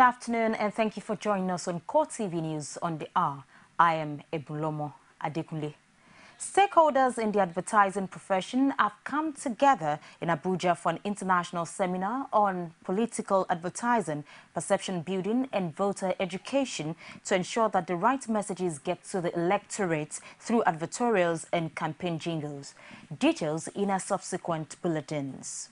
Good afternoon and thank you for joining us on Core TV News on the hour. I am Ebulomo Adekunle. Stakeholders in the advertising profession have come together in Abuja for an international seminar on political advertising, perception building and voter education to ensure that the right messages get to the electorate through advertorials and campaign jingles. Details in our subsequent bulletins.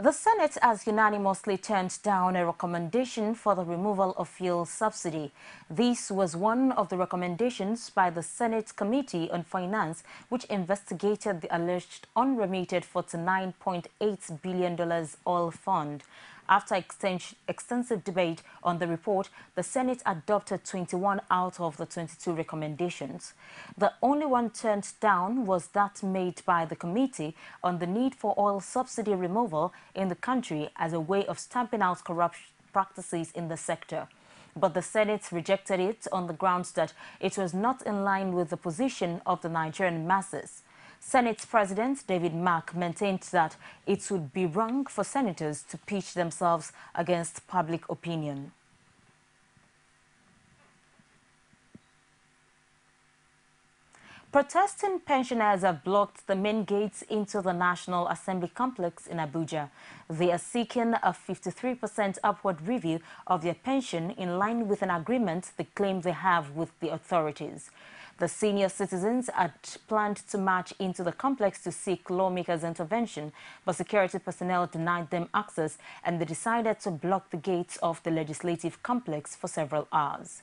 The Senate has unanimously turned down a recommendation for the removal of fuel subsidy. This was one of the recommendations by the Senate Committee on Finance, which investigated the alleged unremitted $49.8 billion oil fund. After extensive debate on the report, the Senate adopted 21 out of the 22 recommendations. The only one turned down was that made by the committee on the need for oil subsidy removal in the country as a way of stamping out corrupt practices in the sector but the Senate rejected it on the grounds that it was not in line with the position of the Nigerian masses. Senate President David Mark maintained that it would be wrong for senators to pitch themselves against public opinion. Protesting pensioners have blocked the main gates into the National Assembly complex in Abuja. They are seeking a 53% upward review of their pension in line with an agreement they claim they have with the authorities. The senior citizens had planned to march into the complex to seek lawmakers' intervention, but security personnel denied them access and they decided to block the gates of the legislative complex for several hours.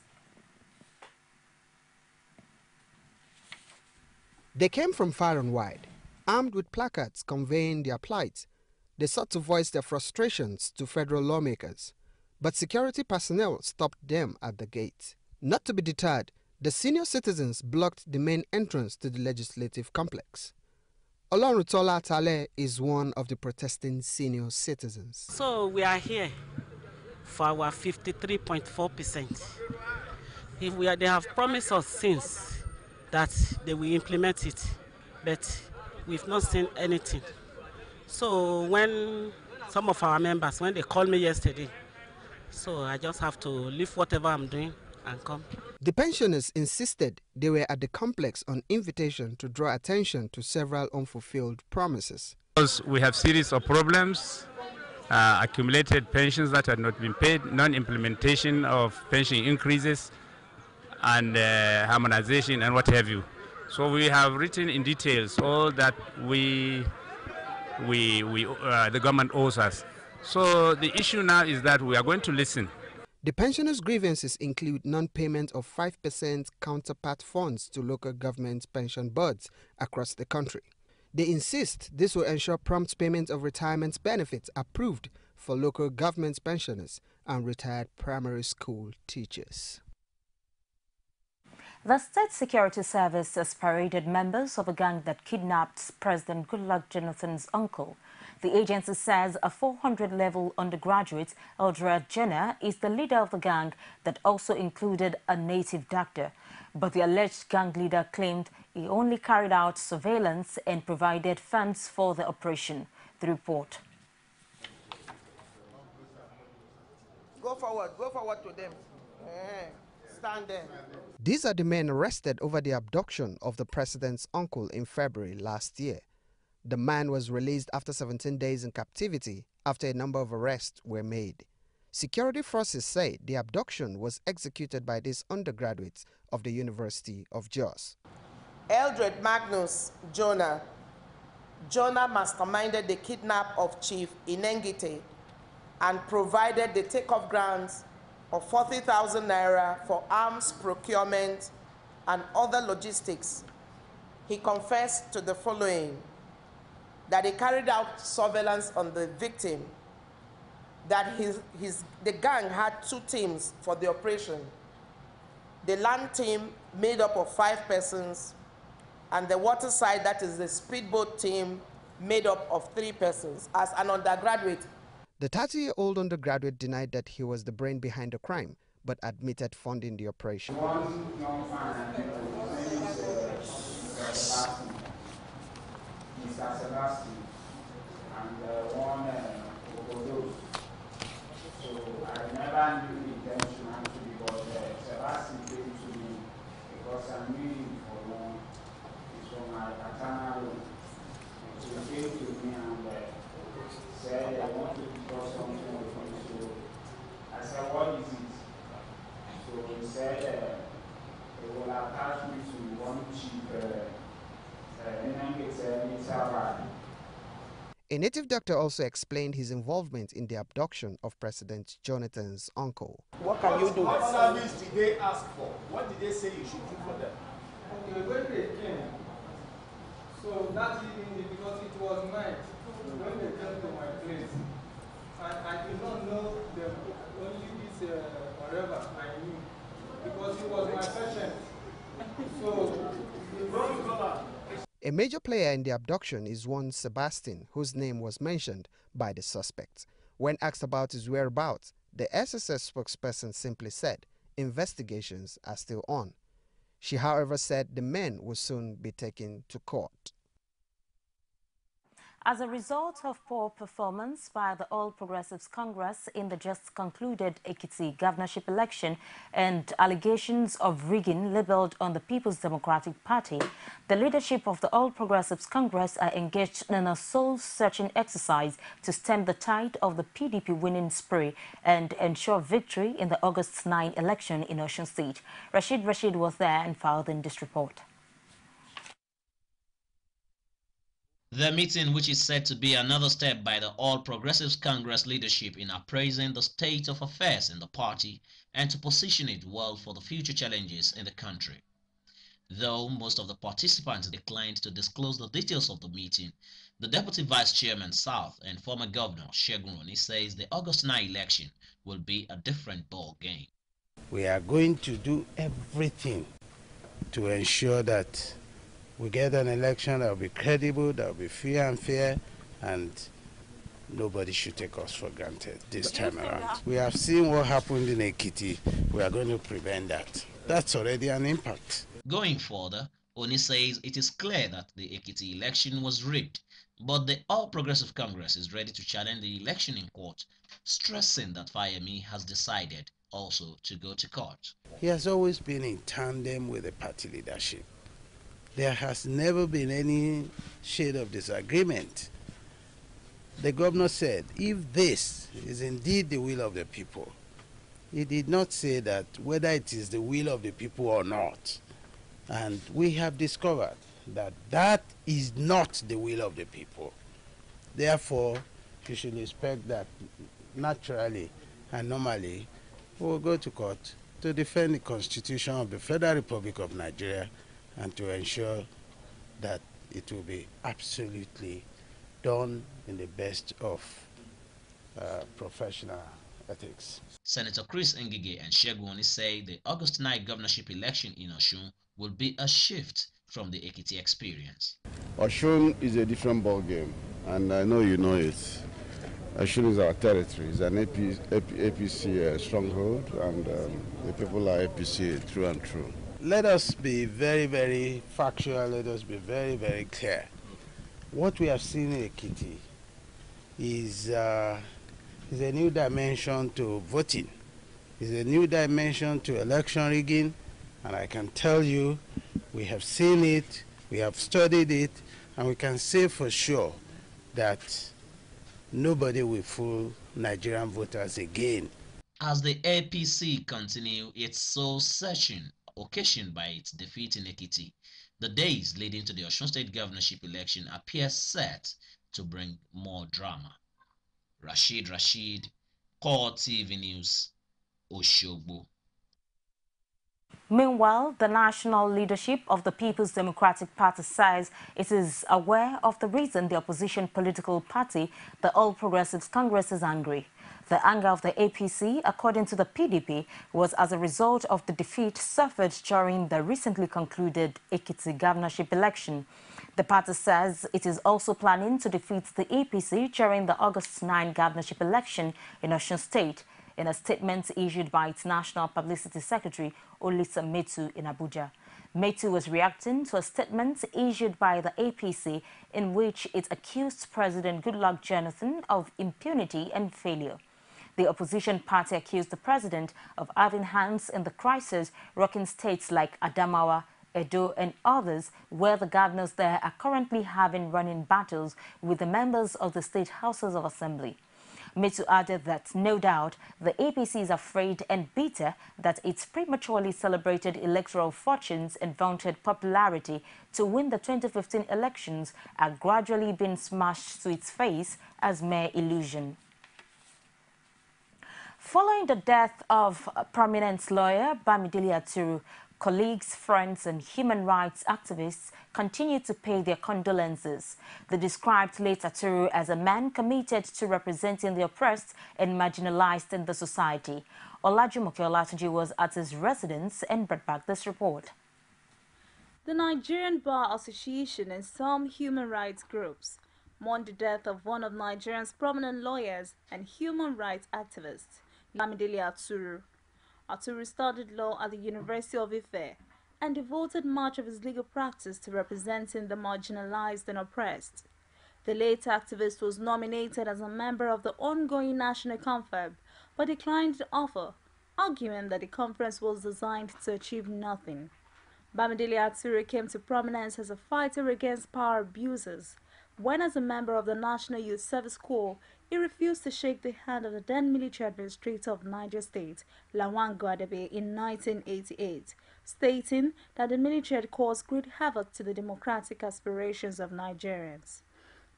They came from far and wide, armed with placards conveying their plight. They sought to voice their frustrations to federal lawmakers, but security personnel stopped them at the gate. Not to be deterred, the senior citizens blocked the main entrance to the legislative complex. Olonrutola Tale is one of the protesting senior citizens. So we are here for our 53.4%. If we are, they have promised us since that they will implement it, but we've not seen anything. So when some of our members, when they called me yesterday, so I just have to leave whatever I'm doing and come. The pensioners insisted they were at the complex on invitation to draw attention to several unfulfilled promises. Because we have series of problems, uh, accumulated pensions that had not been paid, non-implementation of pension increases, and uh, harmonization and what have you. So we have written in details all that we, we, we uh, the government owes us. So the issue now is that we are going to listen the pensioners' grievances include non-payment of 5% counterpart funds to local government pension boards across the country. They insist this will ensure prompt payment of retirement benefits approved for local government pensioners and retired primary school teachers. The State Security Service has paraded members of a gang that kidnapped President Goodluck Jonathan's uncle. The agency says a 400-level undergraduate, Eldred Jenner, is the leader of the gang that also included a native doctor. But the alleged gang leader claimed he only carried out surveillance and provided funds for the operation. The report. Go forward, go forward to them. Eh, stand there. These are the men arrested over the abduction of the president's uncle in February last year. The man was released after 17 days in captivity after a number of arrests were made. Security forces say the abduction was executed by these undergraduates of the University of Jos. Eldred Magnus Jonah. Jonah masterminded the kidnap of Chief Inengite and provided the takeoff grounds of 40,000 naira for arms procurement and other logistics. He confessed to the following that he carried out surveillance on the victim, that his, his, the gang had two teams for the operation. The land team made up of five persons, and the water side, that is the speedboat team, made up of three persons. As an undergraduate, the 30 year old undergraduate denied that he was the brain behind the crime, but admitted funding the operation. Mr. Sebastian and uh, one uh, had no intention actually, but uh, Sebastian came to me because I knew him for long. He's from my paternal home. So he came to me and uh, said, I want to discuss something with you. So I said, what is it? So he said, uh, they will attach me to one chief, a native doctor also explained his involvement in the abduction of President Jonathan's uncle. What can you do? What service did they ask for? What did they say you should do for them? Okay, when they came, so that evening, because it was night, when they came to my place, I, I did not know them, only this uh, whatever I knew, because he was my patient. A major player in the abduction is one Sebastian, whose name was mentioned by the suspects. When asked about his whereabouts, the SSS spokesperson simply said investigations are still on. She, however, said the men will soon be taken to court. As a result of poor performance by the All Progressives Congress in the just concluded Ekiti governorship election and allegations of rigging labeled on the People's Democratic Party, the leadership of the All Progressives Congress are engaged in a soul-searching exercise to stem the tide of the PDP winning spree and ensure victory in the August 9 election in Osun State. Rashid Rashid was there and filed in this report. The meeting, which is said to be another step by the All Progressives Congress leadership in appraising the state of affairs in the party and to position it well for the future challenges in the country. Though most of the participants declined to disclose the details of the meeting, the Deputy Vice Chairman South and former Governor Segun says the August 9 election will be a different ball game. We are going to do everything to ensure that we get an election that will be credible, that will be fair and fair, and nobody should take us for granted this time around. We have seen what happened in Ekiti. We are going to prevent that. That's already an impact. Going further, Oni says it is clear that the Ekiti election was rigged, but the All Progressive Congress is ready to challenge the election in court, stressing that Fayemi has decided also to go to court. He has always been in tandem with the party leadership there has never been any shade of disagreement. The governor said, if this is indeed the will of the people, he did not say that whether it is the will of the people or not. And we have discovered that that is not the will of the people. Therefore, you should expect that naturally and normally we will go to court to defend the Constitution of the Federal Republic of Nigeria and to ensure that it will be absolutely done in the best of uh, professional ethics. Senator Chris Ngige and Segun Oni say the August 9 governorship election in Osun will be a shift from the Ekiti experience. Osun is a different ball game, and I know you know it. Osun is our territory. It's an AP, AP, APC uh, stronghold, and um, the people are APC through and through let us be very, very factual. Let us be very, very clear. What we have seen in Ekiti is, uh, is a new dimension to voting, is a new dimension to election rigging, and I can tell you we have seen it, we have studied it, and we can say for sure that nobody will fool Nigerian voters again. As the APC continue its soul searching occasioned by its defeat in Ekiti, the days leading to the Osun State governorship election appear set to bring more drama. Rashid Rashid, Core TV News, Oshogbo. Meanwhile, the national leadership of the People's Democratic Party says it is aware of the reason the opposition political party, the All Progressives Congress, is angry. The anger of the APC, according to the PDP, was as a result of the defeat suffered during the recently concluded Ekiti governorship election. The party says it is also planning to defeat the APC during the August 9 governorship election in Osun State. In a statement issued by its National Publicity Secretary, Olisa Metu in Abuja. Metu was reacting to a statement issued by the APC in which it accused President Goodluck Jonathan of impunity and failure. The opposition party accused the president of having hands in the crisis rocking states like Adamawa, Edo and others where the governors there are currently having running battles with the members of the state houses of assembly. Metu added that no doubt the APC is afraid and bitter that its prematurely celebrated electoral fortunes and vaunted popularity to win the 2015 elections are gradually being smashed to its face as mere illusion. Following the death of uh, prominent lawyer Bamidele Aturu, Colleagues, friends and human rights activists continue to pay their condolences. They described late Aturu as a man committed to representing the oppressed and marginalized in the society. Olajumoke Olatunji was at his residence and brought back this report. The Nigerian Bar Association and some human rights groups mourned the death of one of Nigeria's prominent lawyers and human rights activists, Bamidele Aturu. Aturu studied law at the University of Ife and devoted much of his legal practice to representing the marginalized and oppressed. The late activist was nominated as a member of the ongoing National Confab but declined the offer, arguing that the conference was designed to achieve nothing. Bamidele Aturu came to prominence as a fighter against power abusers when as a member of the National Youth Service Corps he refused to shake the hand of the then military administrator of Niger State, Lawan Gwadabe, in 1988, stating that the military had caused great havoc to the democratic aspirations of Nigerians.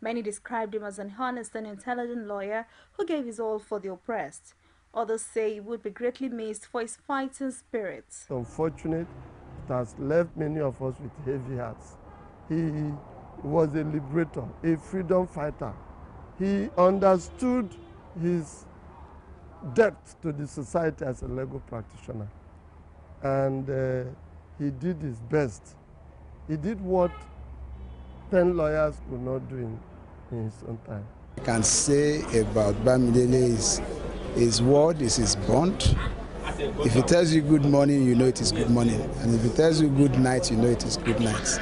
Many described him as an honest and intelligent lawyer who gave his all for the oppressed. Others say he would be greatly missed for his fighting spirit. Unfortunate, it has left many of us with heavy hearts. He was a liberator, a freedom fighter, he understood his debt to the society as a legal practitioner. And uh, he did his best. He did what 10 lawyers could not do in, in his own time. I can say about Bamidele is his word is his bond. If he tells you good morning, you know it is good morning. And if he tells you good night, you know it is good night.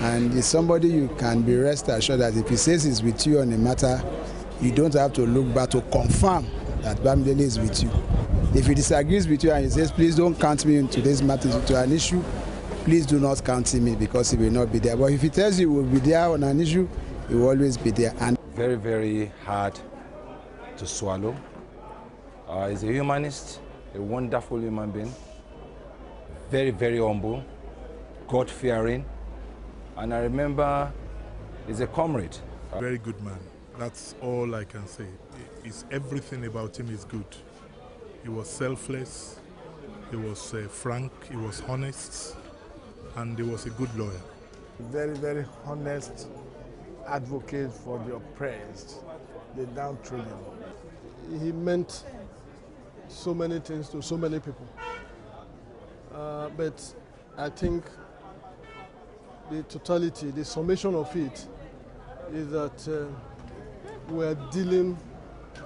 And it's somebody you can be rest assured that if he says he's with you on a matter, you don't have to look back to confirm that Bamidele is with you. If he disagrees with you and he says, please don't count me into this matter to an issue, please do not count me because he will not be there. But if he tells you he will be there on an issue, he will always be there. And very, very hard to swallow. Uh, he's a humanist, a wonderful human being, very, very humble, God-fearing, and I remember he's a comrade. Very good man. That's all I can say. It's everything about him is good. He was selfless, he was uh, frank, he was honest, and he was a good lawyer. Very, very honest advocate for the oppressed, the downtrodden. He meant so many things to so many people. Uh, but I think the totality, the summation of it is that uh, we are dealing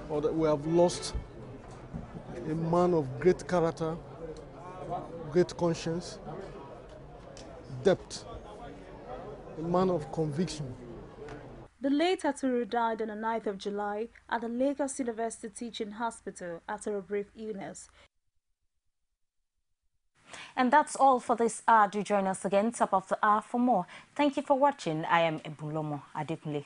or that we have lost a man of great character, great conscience, depth, a man of conviction. The late Aturu died on the 9th of July at the Lagos University Teaching Hospital after a brief illness. And that's all for this hour. Do join us again top of the hour for more. Thank you for watching. I am Ebulomo Adekunle.